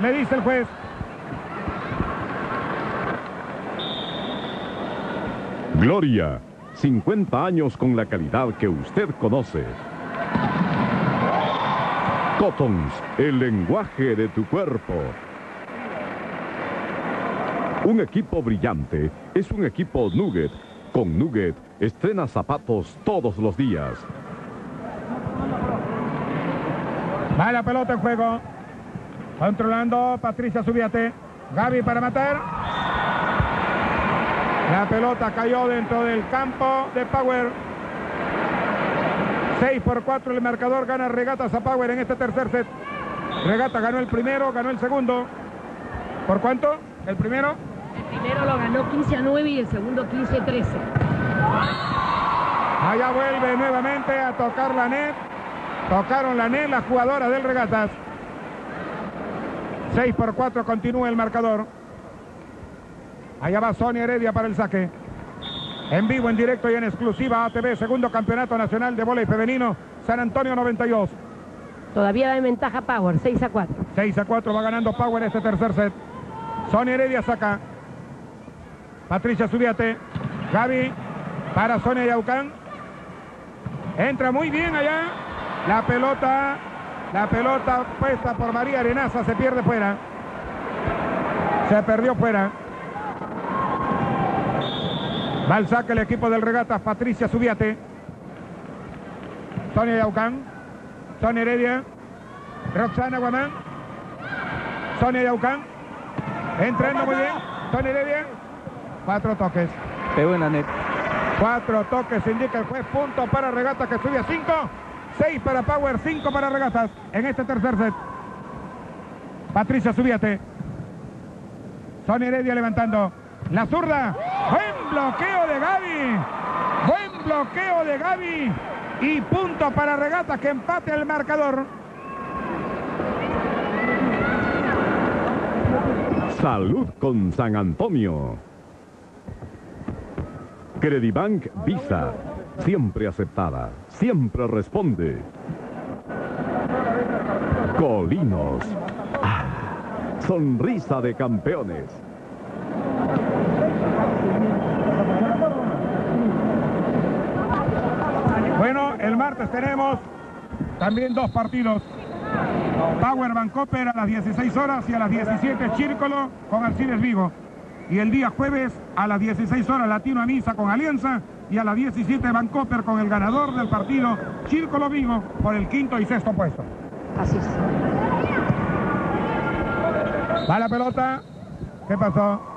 le dice el juez. Gloria, 50 años con la calidad que usted conoce. Cottons, el lenguaje de tu cuerpo. Un equipo brillante es un equipo Nugget. Con Nugget estrena zapatos todos los días. Va la pelota en juego. Controlando Patricia Subiate. Gaby para matar. La pelota cayó dentro del campo de Power. 6 por 4 el marcador gana Regatas a Power en este tercer set. Regata ganó el primero, ganó el segundo. ¿Por cuánto? ¿El primero? El primero lo ganó 15 a 9 y el segundo 15 a 13. Allá vuelve nuevamente a tocar la net. Tocaron la net las jugadoras del Regatas. 6 por 4 continúa el marcador. Allá va Sonia Heredia para el saque. En vivo, en directo y en exclusiva ATV, segundo campeonato nacional de voleibol femenino, San Antonio 92. Todavía da en ventaja Power, 6 a 4. 6 a 4 va ganando Power este tercer set. Sonia Heredia saca. Patricia Subiate. Gaby para Sonia Yaucán. Entra muy bien allá. La pelota, la pelota puesta por María Arenaza se pierde fuera. Se perdió fuera. Va al saque el equipo del regata, Patricia Subiate. Sonia Yaucán. Sonia Heredia. Roxana Guamán. Sonia Yaucán. Entrando muy bien. Sonia Heredia. Cuatro toques. Pegó en la net. Cuatro toques indica el juez. Punto para regata que sube a cinco. Seis para Power, cinco para regatas en este tercer set. Patricia Subiate. Sonia Heredia levantando. La zurda. Buen bloqueo de Gaby. Buen bloqueo de Gaby. Y punto para regata que empate el marcador. Salud con San Antonio. Credibank Visa. Siempre aceptada. Siempre responde. Colinos. Ah, sonrisa de campeones. Bueno, el martes tenemos también dos partidos. Power Vancouver a las 16 horas y a las 17 Chírcolo con Alcides Vigo. Y el día jueves a las 16 horas Latino Anisa con Alianza y a las 17 Vancouver con el ganador del partido Chírcolo Vigo por el quinto y sexto puesto. Así es. Va la pelota. ¿Qué pasó?